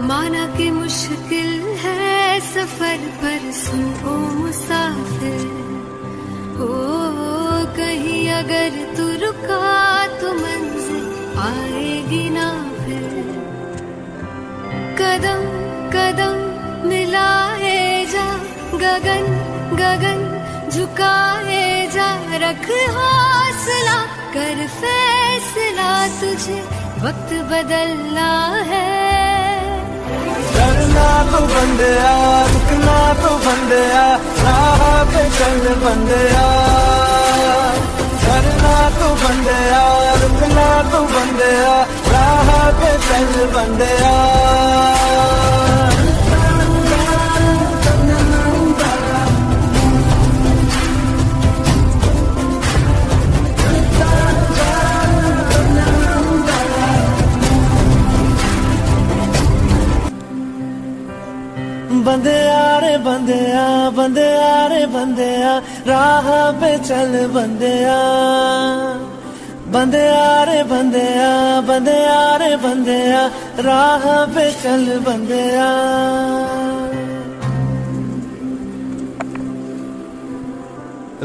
माना कि मुश्किल है सफ़र पर सुन, ओ मुसाफिर। ओ, कहीं अगर तू रुका तो मंजिल आएगी ना फिर। कदम कदम मिलाए जा, गगन गगन झुकाए जा, रख हौसला, कर फैसला तुझे, वक्त बदलना है। डरना तो बंदया रुकना तो बंदया राह पे चल बंदया डरना तो बंदया रुकना तो बंदया राह पे चल बंदया बंदे रे बंदे आ बंदे रे बंदे आ राह पे चल बंदे आ बंदे रे बंदे आ बंदे आ रे बंदे आ राह पे चल बंदे आ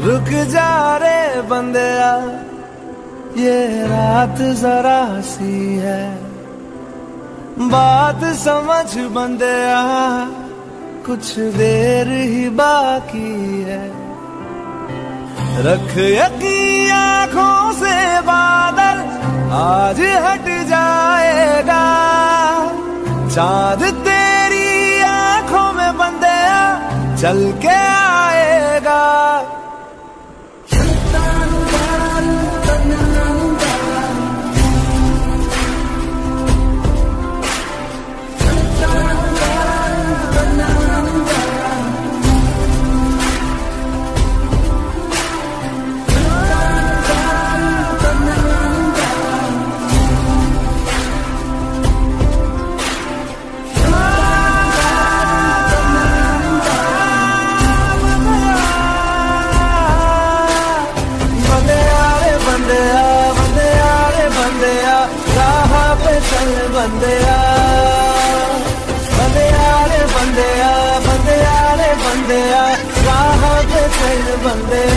रुक जा रे बंदे आ ये रात जरा सी है। बात समझ बंदया। कुछ देर ही बाकी है। रख यकी आँखों से बादल आज हट जाएगा। चाँद तेरी आँखों में बंदया चल के आएगा चल बंदया बंदया रे बंदया बंदया रे बंदया राह पे चल बंदया